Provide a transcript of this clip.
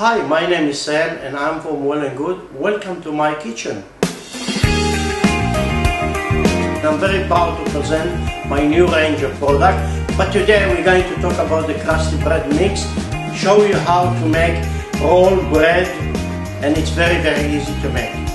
Hi, my name is Sam and I'm from Well and Good. Welcome to my kitchen. I'm very proud to present my new range of products. but today we're going to talk about the crusty bread mix, show you how to make roll bread and it's very very easy to make.